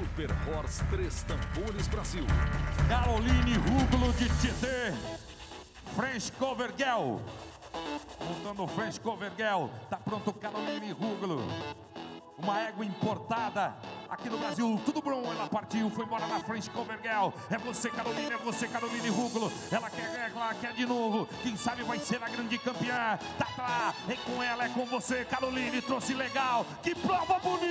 Super Horse Três Tambores Brasil. Caroline Rublo de Tietê. French Cover Girl. Montando o French Cover Girl. Tá pronto Caroline Rublo. Uma égua importada aqui no Brasil. Tudo bom, ela partiu, foi embora na frente com o Vergel. É você, Carolina, é você, Caroline Rúgulo. Ela quer, ela quer de novo. Quem sabe vai ser a grande campeã. Tá lá, é com ela, é com você, Caroline. Trouxe legal. Que prova bonita.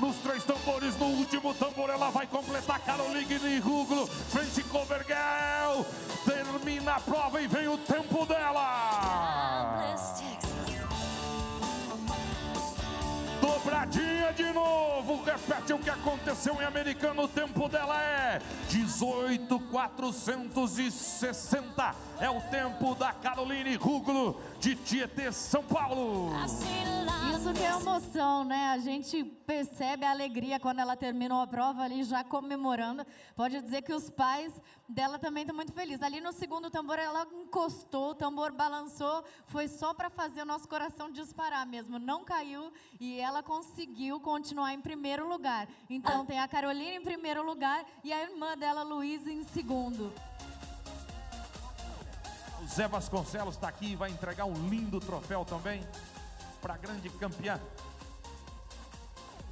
Nos três tambores, no último tambor, ela vai completar Caroline Rúgulo. Frente com Vergel. Termina a prova e vem o tempo dela. Dobradinha de novo, repete o que aconteceu em americano. O tempo dela é 18,460. É o tempo da Caroline Ruglo de Tietê, São Paulo. É emoção, né? A gente percebe a alegria quando ela terminou a prova ali, já comemorando. Pode dizer que os pais dela também estão muito felizes. Ali no segundo tambor, ela encostou, o tambor balançou, foi só para fazer o nosso coração disparar mesmo. Não caiu e ela conseguiu continuar em primeiro lugar. Então tem a Carolina em primeiro lugar e a irmã dela, Luísa, em segundo. O Zé Vasconcelos está aqui e vai entregar um lindo troféu também para a grande campeã.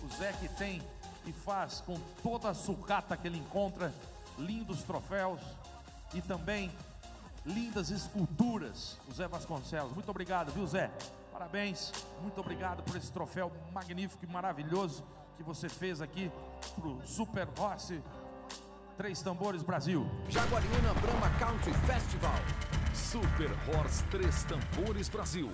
O Zé que tem e faz com toda a sucata que ele encontra lindos troféus e também lindas esculturas. O Zé Vasconcelos, muito obrigado, viu Zé? Parabéns, muito obrigado por esse troféu magnífico e maravilhoso que você fez aqui pro Super Rossi Três Tambores Brasil. Jaguariúna Brahma Country Festival. Super Horse Três Tambores Brasil.